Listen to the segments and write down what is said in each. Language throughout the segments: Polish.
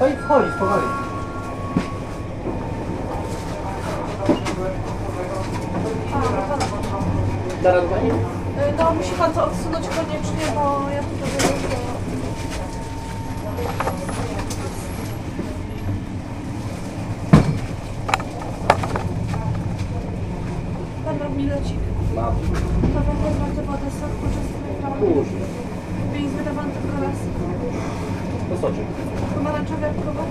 Oj, wchodzi, powoli. Da radę pani? Y, No musi pan to odsunąć koniecznie, bo ja tu dowiedzę do... Pan robi bilecik. Mam. To wezmę tę wodę sok poczęstuję Kurz. Więc wydawałam tylko raz. To soczek. Pomarańczowy jak próba.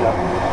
Yeah.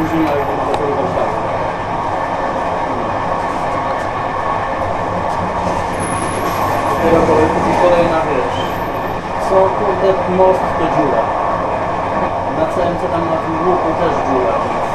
później, ale nie do tej Warszawy. Dopiero kolejna, kolejna wiesz. Co kurde most to dziura. Na CMC tam na tym łuku też dziura, więc